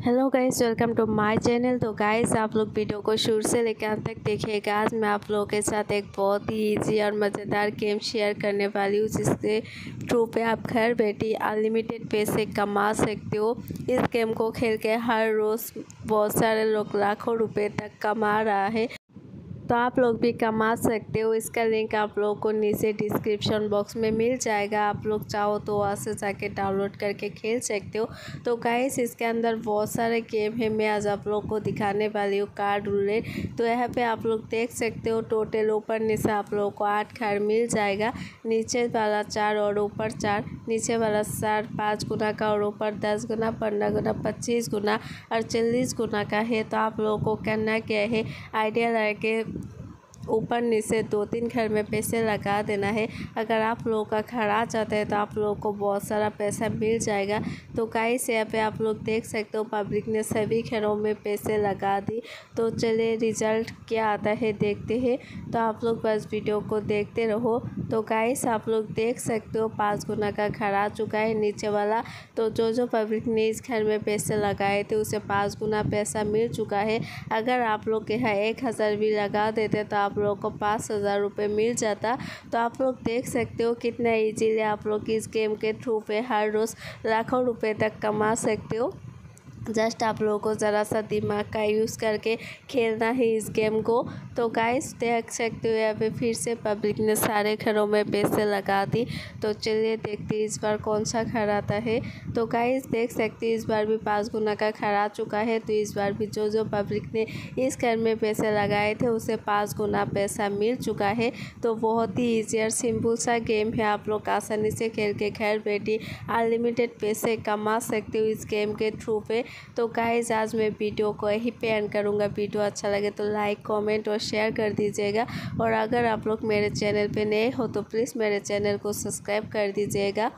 Hello guys welcome to my channel तो guys आप लोग वीडियो को शुरू से लेकर अंत तक देखिएगा। आज मैं आप लोगों के साथ एक बहुत ही इजी और मज़ेदार गेम शेयर करने वाली हूँ, जिसके थ्रू पे आप घर बैठे अनलिमिटेड पैसे कमा सकते हो। इस गेम को खेल के हर रोज़ बहुत सारे लोग लाखों रुपए तक कमा रहा है। तो आप लोग भी कमा सकते हो। इसका लिंक आप लोगों को नीचे डिस्क्रिप्शन बॉक्स में मिल जाएगा। आप लोग चाहो तो वहाँ से जाके डाउनलोड करके खेल सकते हो। तो गाइस इसके अंदर बहुत सारे गेम है। मैं आज आप लोग को दिखाने वाली हूँ कार्ड रूलेट तो यहाँ पे आप लोग देख सकते हो टोटल ऊपर नीचे आप लोगों को आठ कार्ड मिल जाएगा। नीचे वाला चार और ऊपर चार, नीचे वाला चार पाँच गुना का और ऊपर दस गुना, पंद्रह गुना, पच्चीस गुना और चालीस गुना का है। तो आप लोगों को करना क्या है? आइडिया लगा के ऊपर नीचे दो तीन घर में पैसे लगा देना है। अगर आप लोगों का घर आ जाता है तो आप लोगों को बहुत सारा पैसा मिल जाएगा। तो गाइस यहाँ पे आप लोग देख सकते हो पब्लिक ने सभी घरों में पैसे लगा दी। तो चले रिज़ल्ट क्या आता है देखते हैं। तो आप लोग बस वीडियो को देखते रहो। तो गाइस आप लोग देख सकते हो पाँच गुना का घर आ चुका है नीचे वाला। तो जो जो पब्लिक ने इस घर में पैसे लगाए थे, उसे पाँच गुना पैसा मिल चुका है। अगर आप लोग के यहाँ एक हज़ार भी लगा देते तो आप लोग को पाँच हज़ार रुपये मिल जाता। तो आप लोग देख सकते हो कितना ईजीली आप लोग इस गेम के थ्रू पे हर रोज़ लाखों रुपए तक कमा सकते हो। जस्ट आप लोगों को ज़रा सा दिमाग का यूज़ करके खेलना है इस गेम को। तो गाइस देख सकते हो यहाँ पे फिर से पब्लिक ने सारे घरों में पैसे लगा दी। तो चलिए देखते इस बार कौन सा घर आता है। तो गाइस देख सकते इस बार भी पाँच गुना का घर आ चुका है। तो इस बार भी जो जो पब्लिक ने इस घर में पैसे लगाए थे, उसे पाँच गुना पैसा मिल चुका है। तो बहुत ही ईजी और सिंपल सा गेम है। आप लोग आसानी से खेल के घर बैठी अनलिमिटेड पैसे कमा सकते हो इस गेम के थ्रू पे। तो गाइज़ आज मैं वीडियो को यहीं पे एंड करूँगा। वीडियो अच्छा लगे तो लाइक कमेंट और शेयर कर दीजिएगा। और अगर आप लोग मेरे चैनल पे नए हो तो प्लीज़ मेरे चैनल को सब्सक्राइब कर दीजिएगा।